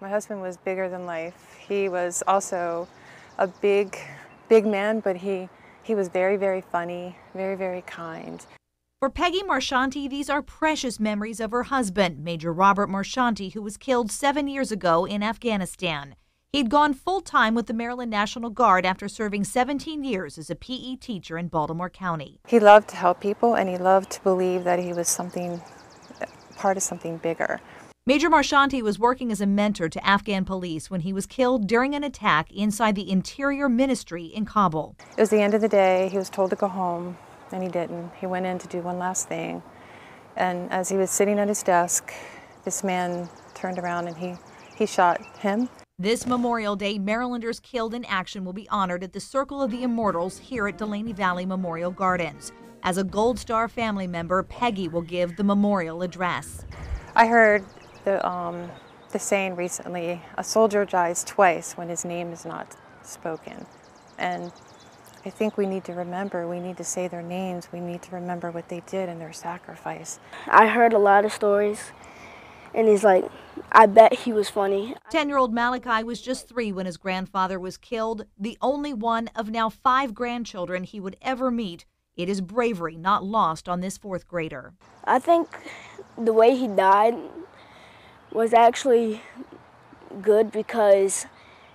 My husband was bigger than life. He was also a big, big man, but he, he was very, very funny, very, very kind. For Peggy Marchanti, these are precious memories of her husband, Major Robert Marchanti, who was killed seven years ago in Afghanistan. He'd gone full time with the Maryland National Guard after serving 17 years as a PE teacher in Baltimore County. He loved to help people and he loved to believe that he was something, part of something bigger. Major Marchanti was working as a mentor to Afghan police when he was killed during an attack inside the Interior Ministry in Kabul. It was the end of the day. He was told to go home, and he didn't. He went in to do one last thing. And as he was sitting at his desk, this man turned around and he, he shot him. This Memorial Day, Marylanders killed in action will be honored at the Circle of the Immortals here at Dulaney Valley Memorial Gardens. As a Gold Star family member, Peggy will give the memorial address. I heard the, um, the saying recently, a soldier dies twice when his name is not spoken. And I think we need to remember, we need to say their names, we need to remember what they did and their sacrifice. I heard a lot of stories, and he's like, I bet he was funny. 10 year old Malachi was just three when his grandfather was killed, the only one of now five grandchildren he would ever meet. It is bravery not lost on this fourth grader. I think the way he died was actually good because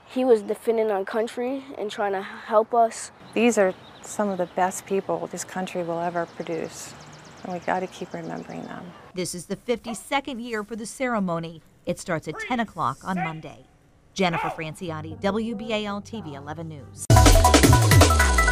he was defending our country and trying to help us. These are some of the best people this country will ever produce, and we got to keep remembering them. This is the 52nd year for the ceremony. It starts at 10 o'clock on Monday. Jennifer Franciotti, WBAL TV 11 News.